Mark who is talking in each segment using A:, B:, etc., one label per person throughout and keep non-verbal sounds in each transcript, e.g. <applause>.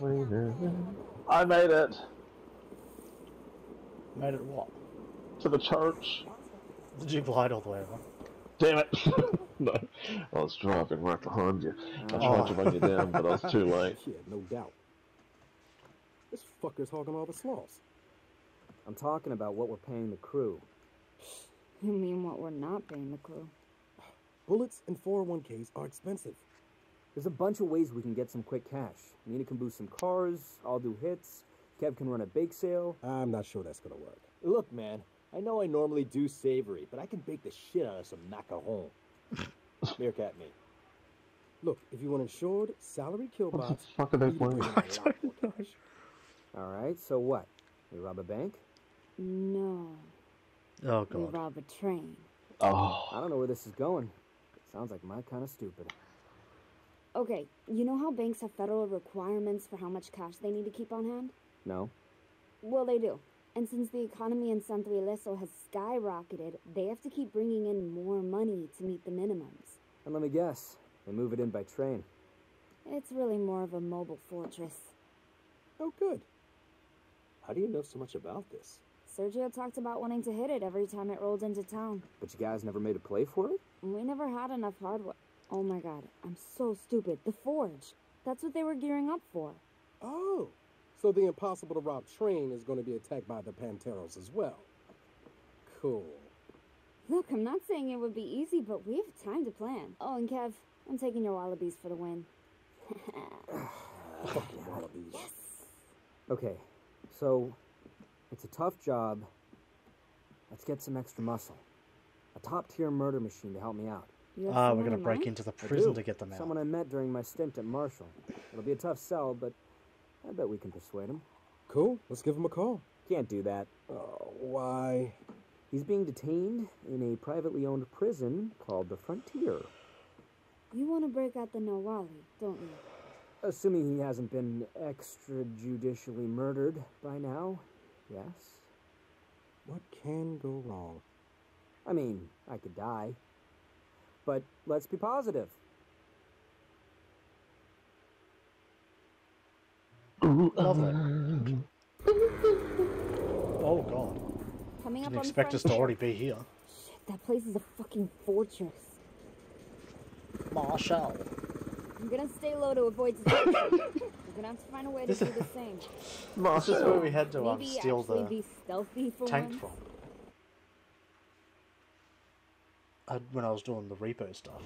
A: I made it
B: Made it what?
A: to the church.
B: Did you glide all the way over?
A: Damn it! <laughs> no, I was driving right behind you. I tried
B: Oh.
A: to run you down, but I was too <laughs> late.
C: Yeah, no doubt. This fucker's hogging all the sloths.
D: I'm talking about what we're paying the crew.
E: You mean what we're not paying the crew?
C: Bullets and 401ks are expensive.
D: There's a bunch of ways we can get some quick cash. Neenah can boost some cars, I'll do hits, Kev can run a bake sale.
C: I'm not sure that's gonna work.
F: Look, man, I know I normally do savory, but I can bake the shit out of some macaron. <laughs> Meerkat me.
C: Look, if you want insured, salary kill
A: What the
C: bots.
A: fuck are they
C: you need to
A: playing?
C: bring <laughs> in a lot more cash.
D: Alright, so what? We rob a bank?
E: No.
B: Oh
E: We rob a train.
A: Oh.
D: I don't know where this is going. Sounds like my kind of stupid.
E: Okay, you know how banks have federal requirements for how much cash they need to keep on hand?
D: No?
E: Well, they do. And since the economy in Santo Ileso has skyrocketed, they have to keep bringing in more money to meet the minimums.
D: And let me guess, they move it in by train.
E: It's really more of a mobile fortress.
C: Oh, good.
F: How do you know so much about this?
E: Sergio talked about wanting to hit it every time it rolled into town.
D: But you guys never made a play for it?
E: We never had enough hardware. Oh my god, I'm so stupid. The Forge. That's what they were gearing up for.
C: Oh, so the impossible to rob train is going to be attacked by the Panteros as well. Cool.
E: Look, I'm not saying it would be easy, but we have time to plan. Oh, and Kev, I'm taking your wallabies for the win. <sighs>
C: Fucking wallabies. Yes.
D: Okay, so it's a tough job. Let's get some extra muscle. A top tier murder machine to help me out.
E: You have
B: Ah, we're gonna break into the prison to get them out.
D: Someone I met during my stint at Marshall. It'll be a tough sell, but I bet we can persuade him.
C: Cool. Let's give him a call.
D: Can't do that.
C: Oh, why?
D: He's being detained in a privately owned prison called the Frontier.
E: You want to break out the Nahualli, don't you?
D: Assuming he hasn't been extrajudicially murdered by now, yes.
C: What can go wrong?
D: I mean, I could die. But let's be positive.
B: Lovely. <laughs> Oh god.
E: Coming up
B: Didn't
E: on
B: expect us to already be here.
E: Shit, that place is a fucking fortress.
B: Marshall.
E: I'm gonna stay low to avoid detection. <laughs> We're gonna have to find a way to do the same. <laughs>
B: This is where we had to um,
E: Maybe
B: steal
E: actually
B: the
E: be stealthy for
B: tank
E: once.
B: from. Uh, when I was doing the repo stuff.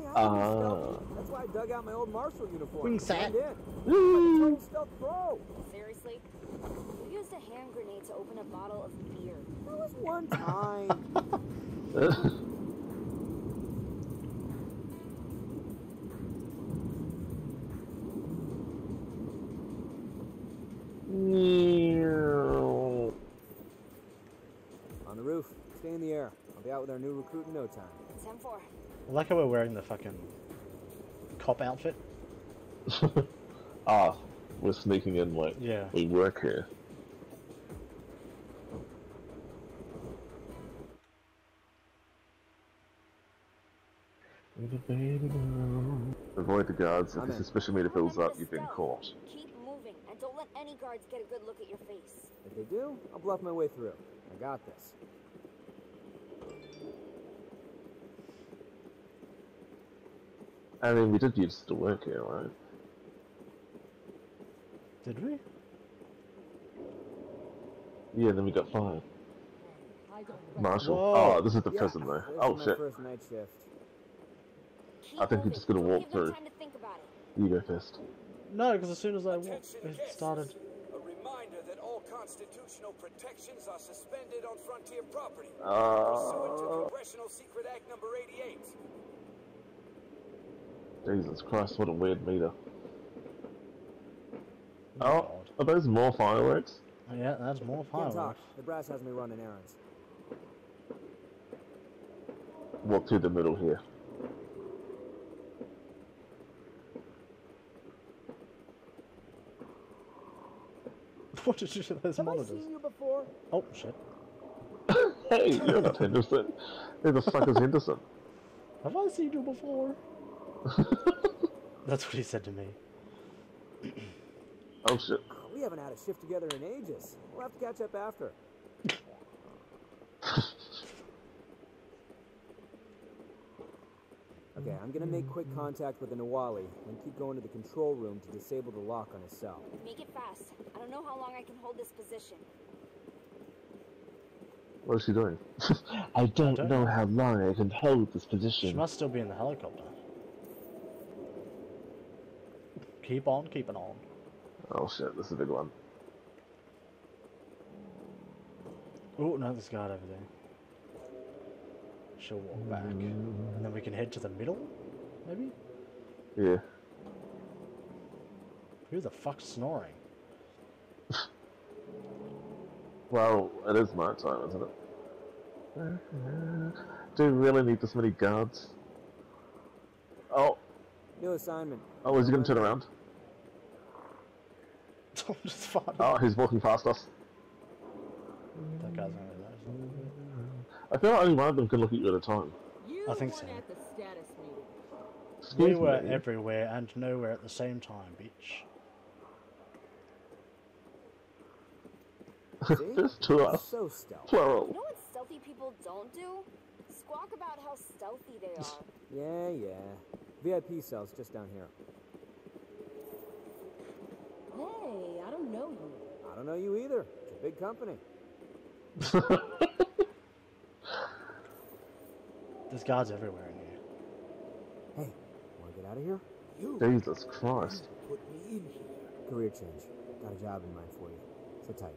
D: Yeah,
A: Ah.
D: That's why I dug out my old Marshall uniform.
B: Wing sat.
D: blend. I'm a total stealth pro.
E: Seriously? You used a hand grenade to open a bottle of beer.
D: That was one time. <laughs> <laughs> be out with our new recruit in no time.
E: 10 4.
B: I like how we're wearing the fucking cop outfit. <laughs>
A: ah, we're sneaking in like
B: Yeah.
A: we work here. Avoid the guards. If the suspicion meter
E: fills
A: up, you've been caught.
E: Keep moving and don't let any guards get a good look at your face.
D: If they do, I'll bluff my way through. I got this.
A: I mean, we did use to work here, right?
B: Did we?
A: Yeah, then we got fired. Marshall.
B: Whoa.
A: Oh, this is the
D: Yeah,
A: prison though.
D: this
A: Oh shit.
D: first night shift.
A: I think you're just gonna walk through.
E: time to think about it.
A: You go first.
B: No, because as soon as I wa-
G: Attention
B: it started.
G: A reminder that all constitutional protections are suspended on frontier property. pursuant to
A: Uh,
G: Congressional Secret Act number 88.
A: Jesus Christ, what a weird meter.
B: Oh,
A: Oh, are those more fireworks?
B: Oh, yeah, that's more
D: Can't talk.
B: fireworks.
D: The brass has me running errands.
A: Walk through the middle here. <laughs>
B: What did you do to those
D: Have I
B: monitors?
D: seen you before?
B: Oh shit.
A: Hey, you're not Henderson. Who the fuck is <laughs> Henderson?
B: Have I seen you before? <laughs> That's what he said to me. <clears throat>
A: Oh shit.
D: Oh, we haven't had a shift together in ages. We'll have to catch up after. <laughs> Okay, I'm gonna make quick contact with the Nahualli, and keep going to the control room to disable the lock on his cell.
E: Make it fast. I don't know how long I can hold this position.
A: What is she doing? <laughs> I don't,
B: don't
A: know how long I can hold this position.
B: She must still be in the helicopter. Keep on keeping on.
A: Oh shit, this is a big one.
B: Oh, no, there's a guard over there. She'll walk back. And then we can head to the middle? Maybe?
A: Yeah.
B: Who the fuck's snoring? <laughs>
A: Well, it is night time, isn't it? <laughs> Do we really need this many guards? Oh,
D: New assignment.
A: oh, is he gonna turn around? <laughs>
B: I'm just fine.
A: Oh, he's walking past us.
B: That guy's over there. isn't he?
A: I feel like only one of them can look at you at a time.
H: You
B: I think so.
H: at the status meeting.
A: Excuse
B: We were
A: me.
B: everywhere and nowhere at the same time, bitch.
D: See? <laughs>
A: There's two of us.
D: So stealth.
E: You
A: Plural.
E: know what stealthy people don't do? Squawk about how stealthy they <laughs> are.
D: Yeah, yeah. VIP cells just down here.
H: Hey, I don't know you.
D: I don't know you either. It's a big company. <laughs>
B: There's guards everywhere in here.
D: Hey, wanna get out of here?
F: You
A: Jesus Christ.
F: put me in here.
D: Career change. Got a job in mind for you. Sit tight.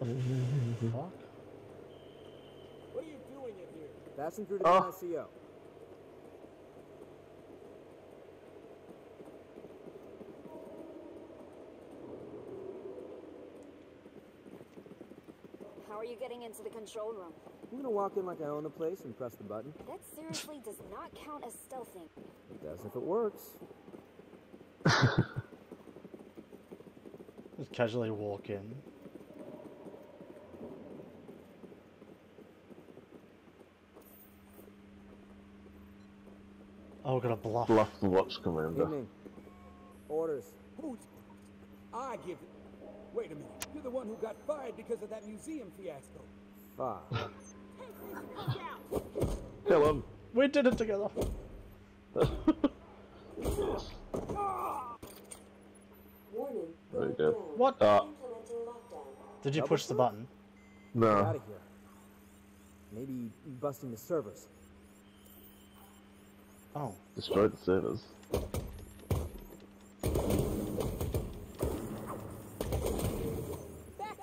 D: <laughs>
B: Fuck?
F: What are you doing in here?
D: Passing through to the
A: Oh.
D: NSCO.
E: How are you getting into the control room?
D: I'm gonna walk in like I own the place and press the button.
E: That seriously does not count as stealthing.
D: It does if it works. <laughs>
B: Just casually walk in. Oh, we're gonna bluff.
A: Bluff the watch commander.
D: Evening. Orders.
G: Who's... I give it... Wait a minute. You're the one who got fired because of that museum fiasco.
D: Fuck. <laughs>
A: Kill him.
B: We did it together.
I: Warning.
A: Very good.
B: What?
A: Uh,
B: Did you push the button?
A: No.
D: Maybe busting the servers.
B: Oh.
A: Destroy the servers.
H: Back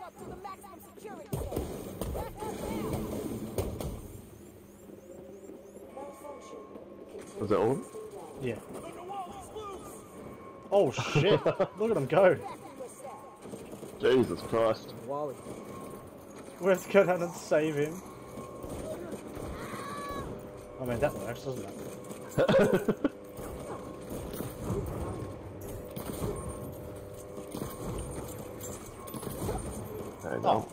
H: up to the maximum security. Back up now.
A: Was that all?
B: Yeah. Oh shit! <laughs> Look at him go.
A: Jesus Christ.
D: Wally.
B: We have to go down and save him. Oh, I mean, that works, doesn't it?
A: There you
B: Oh.
A: go.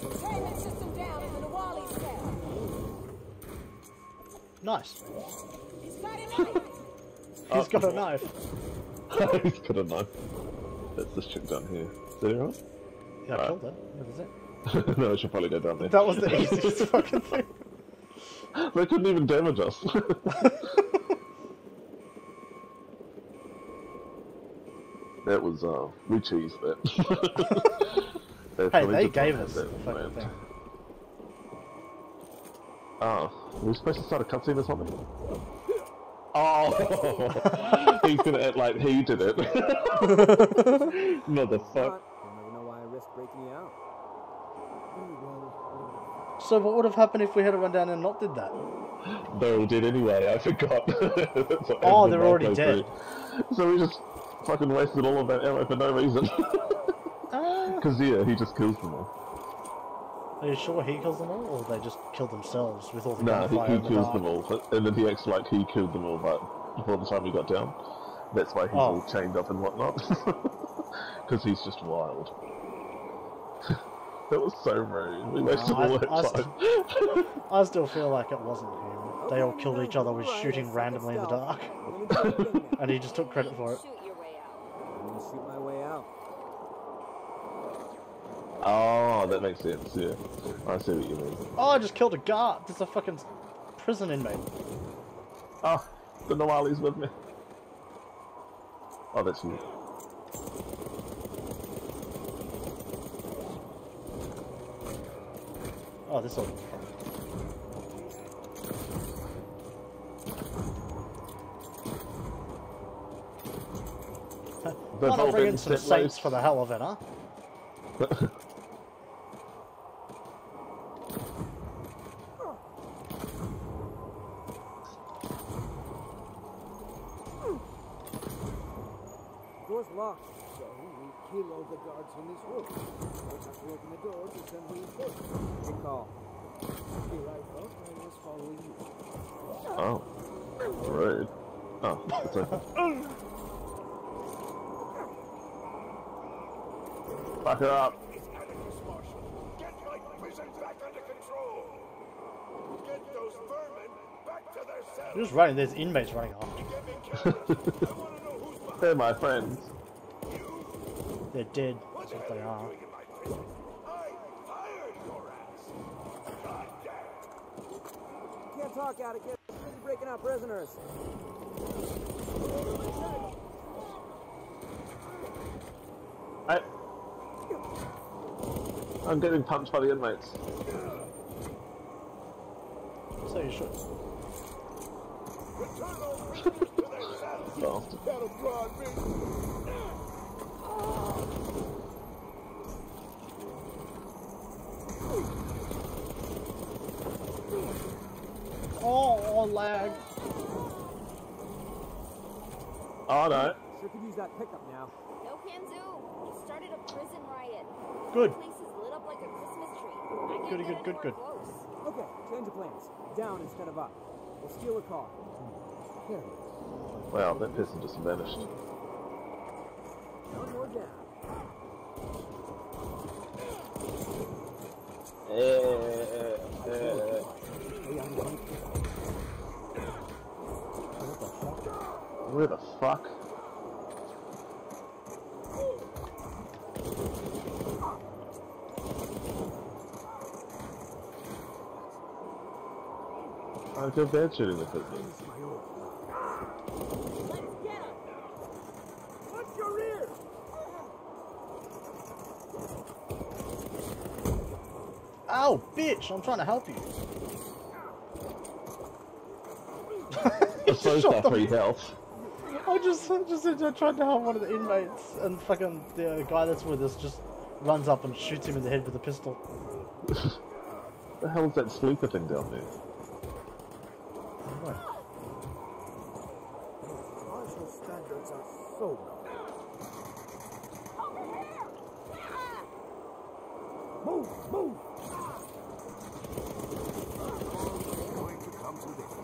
H: Containment system down in the Nahualli cell.
B: Nice.
H: He's got a knife.
B: He's got a knife. <laughs>
A: He's got a knife. That's this chick down here. Is that anyone?
B: Yeah, I
A: Right.
B: killed it. That was it. <laughs>
A: no, I should probably go down there.
B: That was the easiest <laughs> fucking thing.
A: They couldn't even damage us. <laughs> that was, uh, we cheesed that.
B: Hey, they gave us
A: that
B: the fucking thing.
A: Oh, were we supposed to start a cutscene or something? Oh, he's gonna act like he did it. <laughs> Motherfucker.
D: Not. You'll never know why I risked breaking you out.
B: So what would have happened if we had run down and not did that?
A: They're all dead anyway, I forgot. <laughs>
B: Oh, they're
A: in
B: already dead.
A: playthrough. So we just fucking wasted all of that ammo for no reason. Ah. <laughs> Because, yeah, he just kills them all.
B: Are you sure he kills them all, or they just kill themselves with all the
A: No, he,
B: gunfire
A: he
B: in the
A: kills them all, but, and then he acts like he killed them all, but before the time he got down. That's why he's
B: Oh.
A: all chained up and whatnot. <laughs> Because he's just wild. <laughs> That was so rude. We wasted
B: I-
A: all that
B: I
A: time.
B: I still feel like it wasn't him. They all killed each other with shooting randomly in the dark,
D: Let me try it again now.
B: and he just took credit for it.
H: Shoot your way out.
D: I'm gonna shoot my way out.
A: Oh, Oh, that makes sense, yeah. I see what you mean.
B: Oh, I just killed a guard. There's a fucking prison inmate.
A: Oh, the Nahualli's with me. Oh, that's you.
B: Oh, this will.
A: They've
B: Why not bring in some saints
A: loose.
B: for the hell of it, huh? <laughs>
D: Door's locked.
C: So we kill all the guards in this room. We'll have to open the door to send reinforcements.
D: Good call.
C: Here I thought I was following you.
A: Oh. Rude. Oh, it's <laughs> okay. Back her up.
G: It's Get my prison back under control. Get those vermin back to their cells.
B: Who's running? There's inmates running off.
A: They're my friends.
B: They're dead.
G: What
B: That's what they
G: are
B: are.
G: you doing in my prison? I fired your ass. God damn.
D: Can't talk, Atticus. Busy breaking out prisoners.
A: I... I'm getting punched by the inmates.
B: So you should. <laughs>
G: Return those prisoners to their cells.
A: Bastard.
C: That'll prod me.
B: Oh, oh lag.
A: Oh no.
D: Sure could use that pickup now.
E: No can do. He started a prison riot.
B: Good.
E: The place is lit up like a Christmas tree. I can't
B: Goody,
E: get
B: good, good, good.
E: close.
D: Okay, change of plans. Down instead of up. We'll steal a car. Hmm.
C: Here.
A: Wow, that person just vanished.
D: One more down. Hey, I'm going.
A: Where the fuck? I feel bad shooting the person.
H: Let's get him.
C: What's your rear?
B: Ow, bitch! I'm trying to help you.
A: It's so
B: Shut the- <laughs>
A: free health.
B: I just, I just I tried to help one of the inmates, and fucking the guy that's with us just runs up and shoots him in the head with a pistol.
A: What the hell is that sleeper thing down there?
C: Martial standards are so low. Move, move! Going to come to this.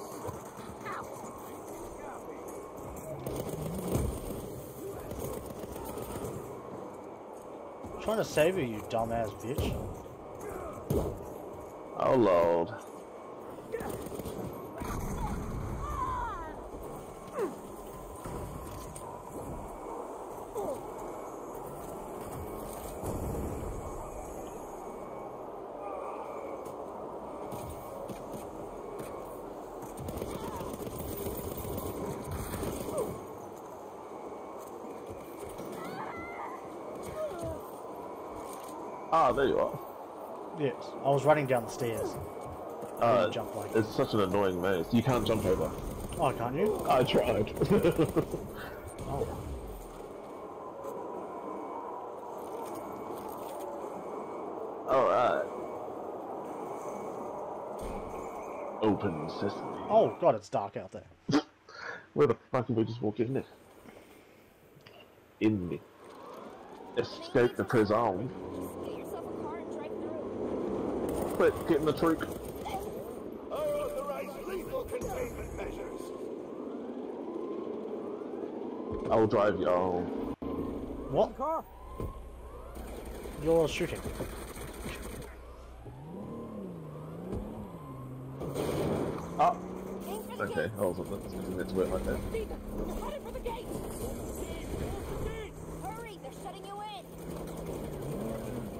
B: Trying to save you, you dumbass bitch.
A: Oh lord. Ah, there you are.
B: Yes, I was running down the stairs.
A: Uh,
B: jump like
A: it's such an annoying maze. You can't jump over.
B: Oh, can't you?
A: I tried. <laughs>
B: Oh.
A: Alright. Open sesame.
B: Oh god, it's dark out there. <laughs>
A: Where the fuck did we just walk in there? In me. Escape the prison.
E: Get yourself a car and drive through.
A: Quick, get in the troop.
G: I authorize lethal containment measures.
A: I'll drive you. Oh.
B: What?
D: Car.
B: You're shooting. Ah.
A: Oh,
H: Aim
A: okay.
H: gate.
A: I wasn't expecting it to work like that.
H: You're headed for the gate.
E: Hurry, they're shutting you in.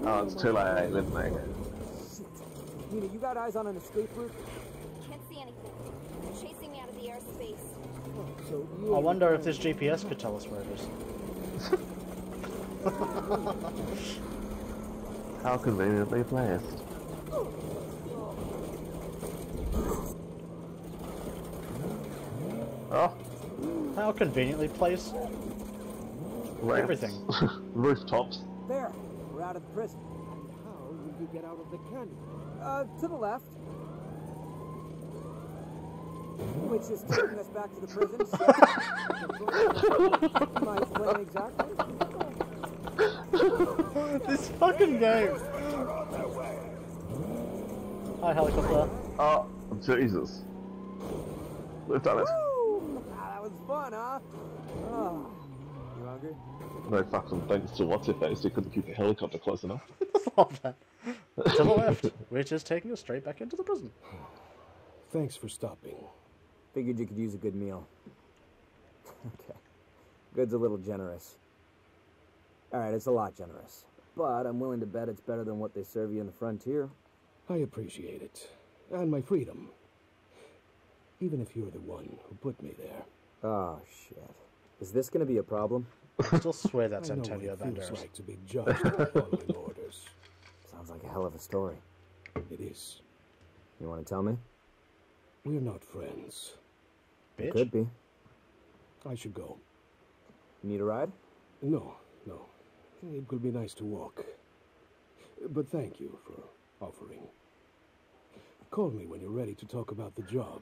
A: Oh, it's too late, isn't it?
D: Shit. Neenah, you got eyes on an escape route?
E: Can't see anything. They're chasing me out of the airspace.
C: So
B: I wonder if this GPS could tell us where it is. <laughs>
A: How conveniently placed. Oh,
B: How conveniently placed.
A: ramps.
B: Everything. <laughs>
A: Rooftops.
D: There. We're out of the prison.
C: How will you get out of the canyon?
D: Uh, to the left. Which is taking us back to the prison. <laughs> Mind explaining exactly? <laughs>
B: this fucking game. Hi, helicopter.
A: Oh, Jesus. We've done it.
D: Ah, that was fun, huh? Oh. You hungry?
A: No fucking thanks to what's your face, you couldn't keep the helicopter close enough. <laughs>
B: Love that. To the left, <laughs> which is taking us straight back into the prison.
C: Thanks for stopping.
D: Figured you could use a good meal. <laughs> okay. Good's a little generous. Alright, it's a lot generous. But I'm willing to bet it's better than what they serve you in the frontier.
C: I appreciate it. And my freedom. Even if you're the one who put me there.
D: Oh, shit. Is this gonna be a problem?
B: I still swear that's
C: I know
B: Antonio
C: what it feels
B: Banderas.
C: like to be judged by following <laughs> orders.
D: Sounds like a hell of a story.
C: It is.
D: You wanna tell me?
C: We're not friends.
B: Bitch.
D: Could be.
C: I should go.
D: You need a ride?
C: No, no. It will be nice to walk. But thank you for offering. Call me when you're ready to talk about the job.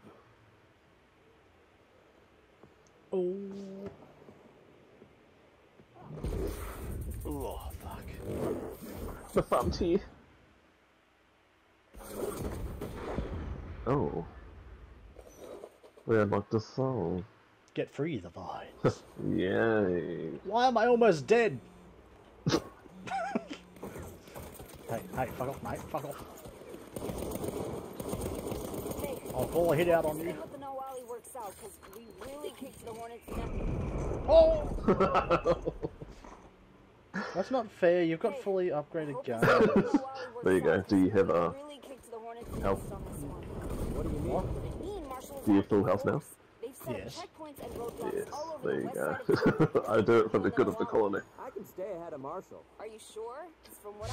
B: Oh,
A: The fun teeth. Oh. We unlocked a soul.
B: Get free the vines. <laughs>
A: Yay.
B: Why am I almost dead? <laughs> hey, hey, fuck off, mate, fuck off.
E: Hey,
B: I'll call a hit out on
E: I
B: you.
E: hope the Nahualli works out, because we really kicked the Hornets down.
B: Oh! <laughs> That's not fair, you've got fully upgraded guns. <laughs>
A: There you go. Do you have a
E: we uh, really kicked the Hornets
A: health?
E: nest on this one.
D: What do you mean?
B: What?
E: Me and Marshall was
A: Do you have
E: after
A: full health now?
E: Forks. They've set up
B: Yes.
E: checkpoints and roadblocks
A: Yes, there you go.
E: side of <laughs> town.
A: I do it for the good of the colony.
D: I can stay ahead of Marshall.
E: Are you sure? 'Cause from what I